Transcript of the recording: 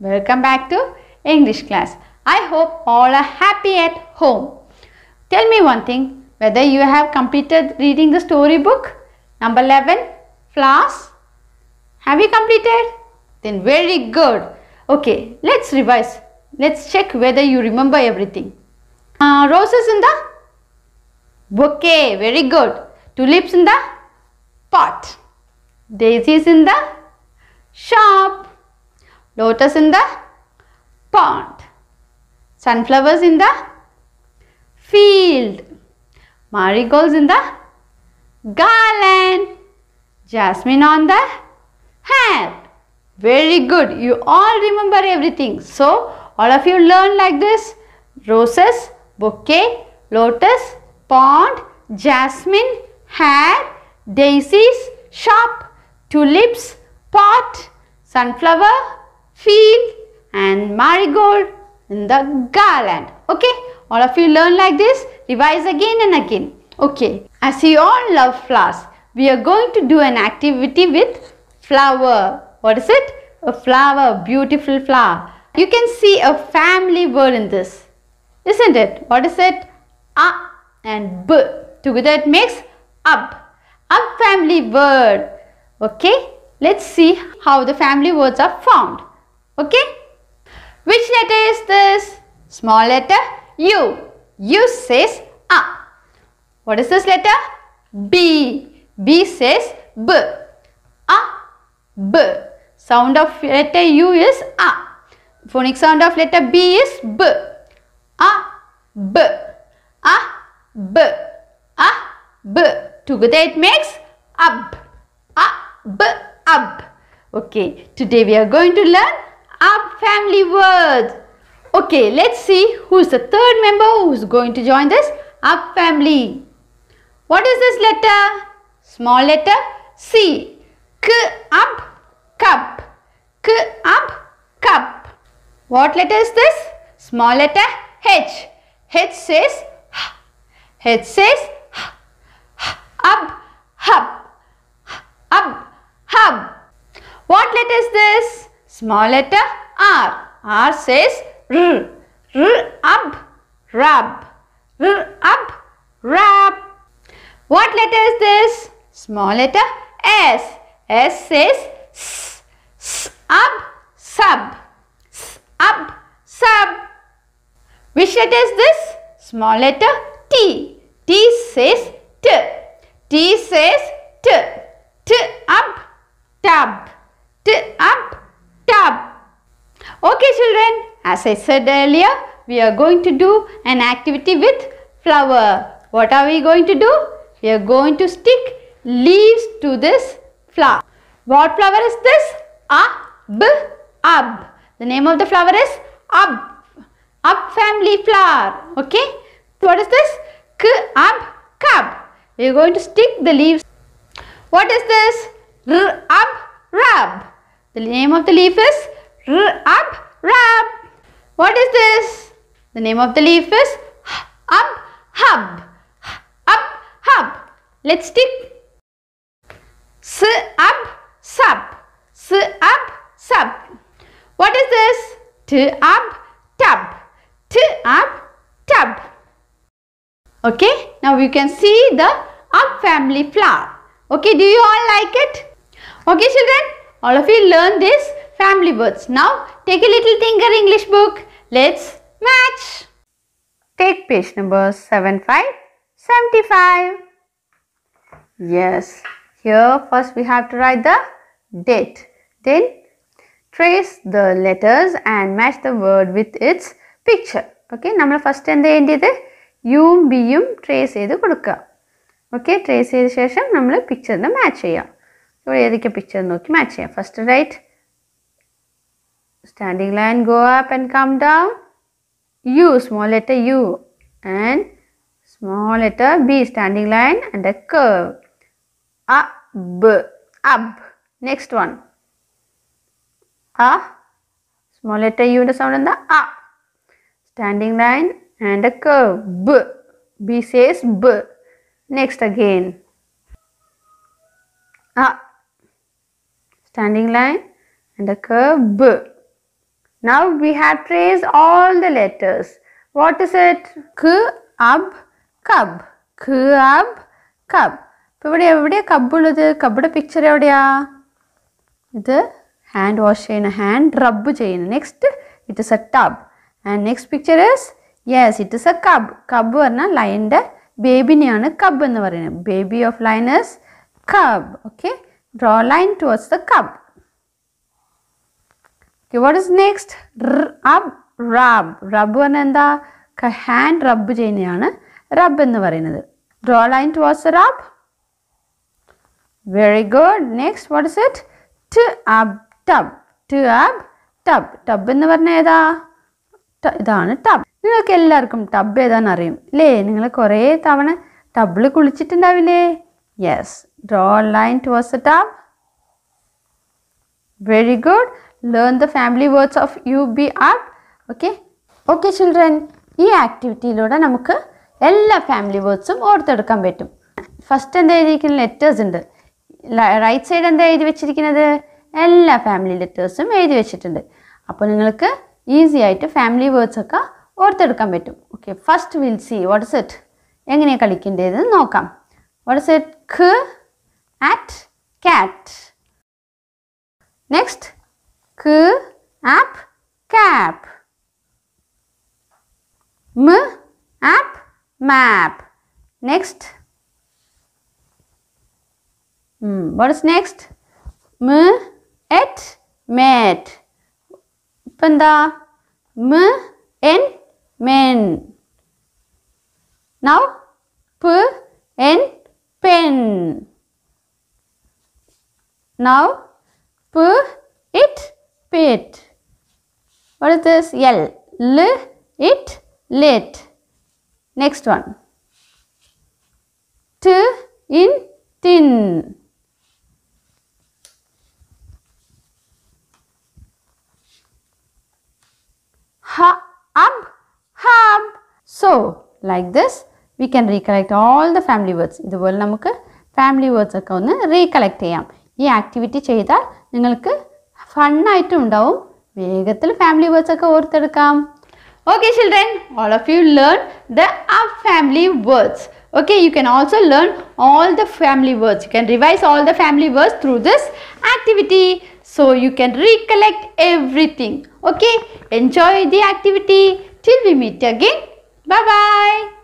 Welcome back to English class. I hope all are happy at home. Tell me one thing whether you have completed reading the storybook number 11 flowers. Have you completed? Then very good. Okay let's revise. Let's check whether you remember everything. Uh, roses in the bouquet very good. Tulips in the pot. Daisies in the shop lotus in the pond. Sunflowers in the field. Marigolds in the garland. Jasmine on the hat very good. You all remember everything. So all of you learn like this. Roses bouquet lotus pond jasmine hat daisies shop tulips pot sunflower field and marigold in the garland. Okay? All of you learn like this revise again and again. Okay? As you all love flowers we are going to do an activity with flower. What is it? A flower beautiful flower. You can see a family word in this. Isn't it? What is it? A and b. Together it makes up. Up family word. Okay? Let's see how the family words are found okay? Which letter is this? Small letter u. U says a. What is this letter? B. B says b. A. B. Sound of letter u is a. Phonic sound of letter b is b. A. B. A. B. A. B. Together it makes up a b up okay today we are going to learn up family words okay let's see who is the third member who is going to join this up family. What is this letter? Small letter c. K up cup. K up cup. What letter is this? Small letter h. H says h, h says h, up hub. Up hub. What letter is this small letter r. R says r r up rub r up rub. What letter is this? Small letter s. S says s, s up sub s up sub. Which letter is this? Small letter t. T says t. T says t. T up tub. T up okay children as i said earlier we are going to do an activity with flower. What are we going to do? We are going to stick leaves to this flower. What flower is this? A b ab. The name of the flower is ab. Up family flower. Okay? What is this? K ab cub we are going to stick the leaves. What is this? R up rub the name of the leaf is up rub. What is this? The name of the leaf is up hub. Up hub. Let's stick. S up sub. S up sub. What is this? T up tub. T up tub. Okay now you can see the up family flower. Okay do you all like it? Okay children all of you learn this family words now take a little tinker english book let's match take page number 75 75 yes here first we have to write the date then trace the letters and match the word with its picture okay നമ്മൾ first എന്താ ചെയ്യേണ്ടത് യുവും ബിയും trace ചെയ്ത് കൊടുക്കുക okay trace ചെയ്ത ശേഷം നമ്മൾ പിക്ചറിന് match ചെയ്യാം ഇവിടെ ഏതൊക്കെ പിക്ചർ നോക്കി മാച്ച് ചെയ്യാം first right standing line go up and come down. U small letter u. And small letter b standing line and a curve. Up up. Next one. A small letter u the sound and the a. Standing line and a curve. B. B says b. Next again. A. Standing line and a curve. B. Now we have traced all the letters. What is it? K, ab, cub. K, ab, cub. ഇപ്പോൾ ഇവിടെ എവിടെയാ കബ് ഉള്ളത് കബിയുടെ picture എവിടെയാ ഇത് hand wash ചെയ്യുന്ന hand റബ്ബ് ചെയ്യുന്ന next it is A tub and next picture is yes it is A കബ് കബ് പറഞ്ഞാൽ ലൈൻ്റെ ബേബിനെയാണ് കബ് എന്ന് പറയുന്നത് baby of line is cub okay draw line towards the cub Okay, what is next Rub, rub. റബ്ബ് പറഞ്ഞാൽ എന്താ? Hand റബ്ബ് ചെയ്യുന്നതാണ് rub എന്ന് പറയുന്നത്. Draw line towards rub very good next what is it t ub tub t ub tub tub എന്ന് പറഞ്ഞാൽ ഏതാ? ഇതാണ് ടബ് നിങ്ങൾക്ക് എല്ലാവർക്കും ടബ് ഏതാണെന്ന് അറിയും. ഇല്ലേ നിങ്ങൾ കുറേ തവണ ടബിൽ കുളിച്ചിട്ടുണ്ടാവില്ലേ? Yes draw line towards tub very good. Learn the family words of U B R okay okay children ഈ ആക്ടിവിറ്റിയിലൂടെ നമുക്ക് എല്ലാ ഫാമിലി വേർഡ്സും ഓർത്തെടുക്കാൻ പറ്റും. ഫസ്റ്റ് എന്താ എഴുതിയിരിക്കുന്ന ലെറ്റേഴ്സ് ഉണ്ട്. റൈറ്റ് സൈഡ് എന്താ എഴുതി വെച്ചിരിക്കുന്നത്? എല്ലാ ഫാമിലി ലെറ്റേഴ്സും എഴുതി വെച്ചിട്ടുണ്ട്. അപ്പോൾ നിങ്ങൾക്ക് ഈസി ആയിട്ട് ഫാമിലി വേർഡ്സൊക്കെ ഓർത്തെടുക്കാൻ പറ്റും. Okay first will see what's it എങ്ങനെയാണ് കളിക്കേണ്ടതെന്ന് നോക്കാം. വാട്ട്സ് ഇറ്റ് ഖ് ആറ്റ് കാറ്റ് Next, K, app, cap. M, app, map. Next. Mm, what is next? M, et, met. Panda. M, n, men. Now, P, n, pen. Now, P, pit. What is this? L, L, it, lit. Next one. T, in, tin. Ha, up, hub. So, like this, we can recollect all the family words. ഇതുപോലെ നമുക്ക് family words ഒക്കെ ഒന്ന് recollect ചെയ്യാം ഈ activity ചെയ്താൽ നിങ്ങൾക്ക് ഫണ്ണായിട്ടും ഉണ്ടാവും വേഗത്തിൽ ഫാമിലി വേർഡ്സ് ഒക്കെ ഓർത്തെടുക്കാം okay children all of you learn the up family words okay you can also learn all the family words you can revise all the family words through this activity so you can recollect everything okay enjoy the activity till we meet again bye bye